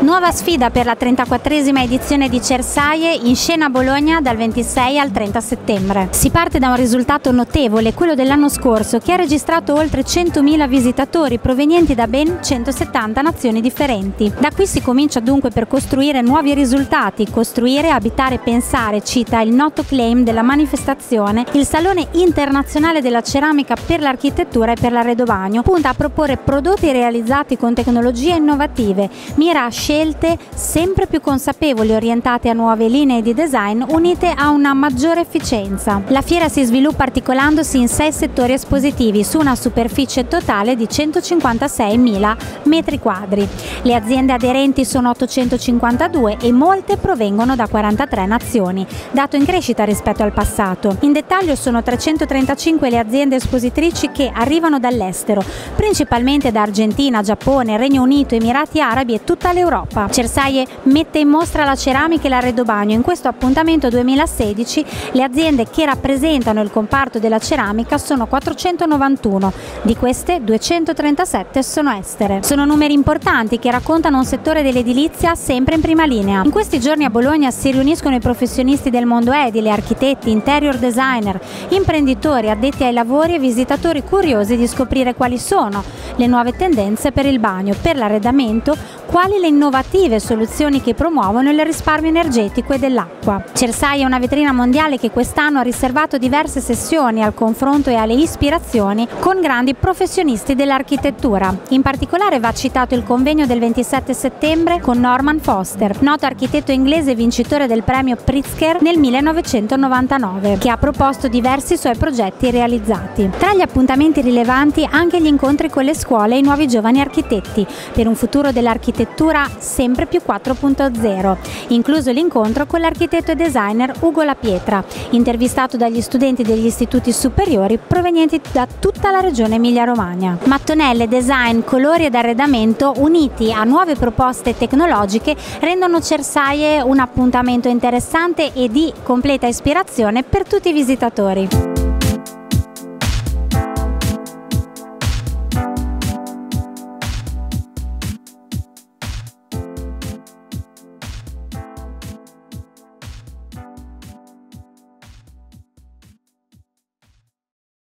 Nuova sfida per la 34esima edizione di Cersaie in scena Bologna dal 26 al 30 settembre. Si parte da un risultato notevole, quello dell'anno scorso, che ha registrato oltre 100.000 visitatori provenienti da ben 170 nazioni differenti. Da qui si comincia dunque per costruire nuovi risultati, costruire, abitare, pensare, cita il noto claim della manifestazione, il Salone Internazionale della Ceramica per l'Architettura e per l'Arredo Bagno punta a proporre prodotti realizzati con tecnologie innovative, mira a scelte sempre più consapevoli orientate a nuove linee di design unite a una maggiore efficienza. La fiera si sviluppa articolandosi in sei settori espositivi su una superficie totale di 156.000 metri quadri. Le aziende aderenti sono 852 e molte provengono da 43 nazioni, dato in crescita rispetto al passato. In dettaglio sono 335 le aziende espositrici che arrivano dall'estero, principalmente da Argentina, Giappone, Regno Unito, Emirati Arabi e tutta l'Europa Europa. Cersaie mette in mostra la ceramica e l'arredo bagno. In questo appuntamento 2016 le aziende che rappresentano il comparto della ceramica sono 491, di queste 237 sono estere. Sono numeri importanti che raccontano un settore dell'edilizia sempre in prima linea. In questi giorni a Bologna si riuniscono i professionisti del mondo edile, architetti, interior designer, imprenditori, addetti ai lavori e visitatori curiosi di scoprire quali sono le nuove tendenze per il bagno, per l'arredamento, quali le innovative soluzioni che promuovono il risparmio energetico e dell'acqua. Cersai è una vetrina mondiale che quest'anno ha riservato diverse sessioni al confronto e alle ispirazioni con grandi professionisti dell'architettura. In particolare va citato il convegno del 27 settembre con Norman Foster, noto architetto inglese vincitore del premio Pritzker nel 1999, che ha proposto diversi suoi progetti realizzati. Tra gli appuntamenti rilevanti anche gli incontri con le scuole e i nuovi giovani architetti per un futuro dell'architettura architettura sempre più 4.0, incluso l'incontro con l'architetto e designer Ugo La Pietra, intervistato dagli studenti degli istituti superiori provenienti da tutta la regione Emilia-Romagna. Mattonelle, design, colori ed arredamento uniti a nuove proposte tecnologiche rendono Cersaie un appuntamento interessante e di completa ispirazione per tutti i visitatori.